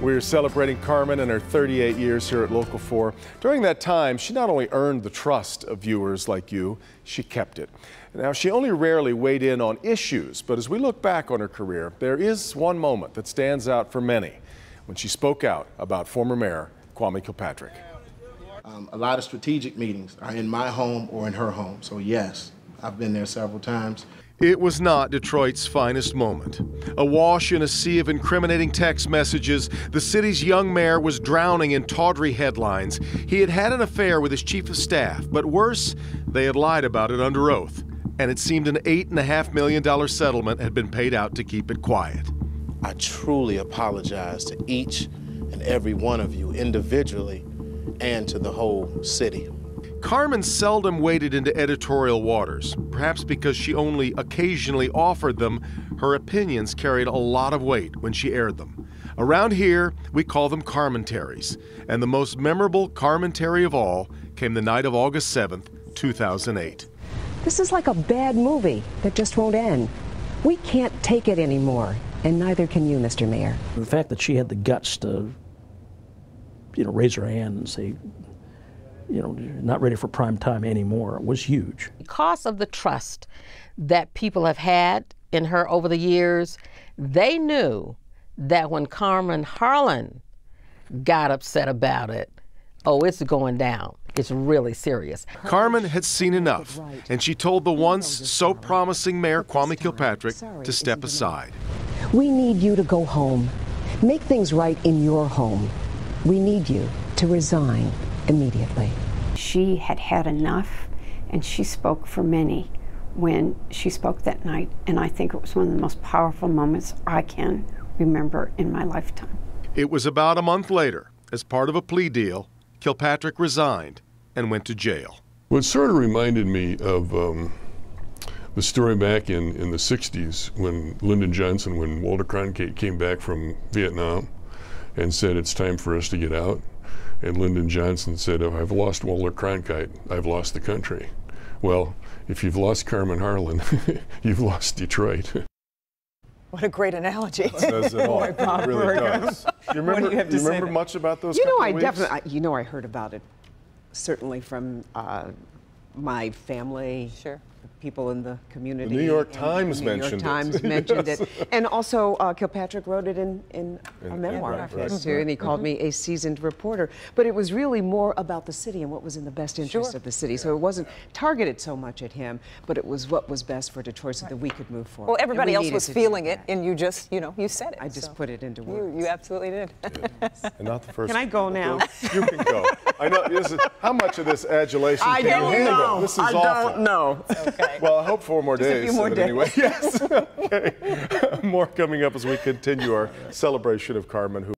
We're celebrating Carmen and her 38 years here at Local 4. During that time, she not only earned the trust of viewers like you, she kept it. Now, she only rarely weighed in on issues, but as we look back on her career, there is one moment that stands out for many when she spoke out about former Mayor Kwame Kilpatrick. Um, a lot of strategic meetings are in my home or in her home, so yes, I've been there several times. It was not Detroit's finest moment. Awash in a sea of incriminating text messages, the city's young mayor was drowning in tawdry headlines. He had had an affair with his chief of staff, but worse, they had lied about it under oath. And it seemed an $8.5 million settlement had been paid out to keep it quiet. I truly apologize to each and every one of you individually and to the whole city. Carmen seldom waded into editorial waters, perhaps because she only occasionally offered them. Her opinions carried a lot of weight when she aired them. Around here, we call them Carmentaries, and the most memorable Carmentary of all came the night of August 7th, 2008. This is like a bad movie that just won't end. We can't take it anymore, and neither can you, Mr. Mayor. The fact that she had the guts to, you know, raise her hand and say, you know, not ready for prime time anymore was huge. Because of the trust that people have had in her over the years, they knew that when Carmen Harlan got upset about it, oh, it's going down. It's really serious. Carmen had seen enough, and she told the once so promising Mayor Kwame Kilpatrick to step aside. We need you to go home. Make things right in your home. We need you to resign immediately. She had had enough, and she spoke for many when she spoke that night, and I think it was one of the most powerful moments I can remember in my lifetime. It was about a month later, as part of a plea deal, Kilpatrick resigned and went to jail. What sort of reminded me of um, the story back in, in the 60s when Lyndon Johnson, when Walter Cronkite came back from Vietnam and said it's time for us to get out. And Lyndon Johnson said, if I've lost Walter Cronkite, I've lost the country. Well, if you've lost Carmen Harlan, you've lost Detroit. What a great analogy. It says it all. it really does. You remember, do you, you remember say much about those You know, I weeks? definitely, I- you know, I heard about it certainly from uh, my family. Sure. People in the community. New York Times the New mentioned it. York Times mentioned it. And also, uh, Kilpatrick wrote it in, in a In- memoir right, of right. too, and he called me a seasoned reporter. But it was really more about the city and what was in the best interest Sure. of the city. So it wasn't targeted so much at him, but it was what was best for Detroit so that we could move forward. Well, everybody we else was feeling it, and you just, you know, you said it. I just so put it into You, words. you absolutely did. And not the first. Can I go now? You can go. I know. This is, how much of this adulation I can you handle? know. This is I awful. don't know. Okay. Well, I hope four more Just a days. few more it Anyway, yes. okay. more coming up as we continue our celebration of Carmen. Who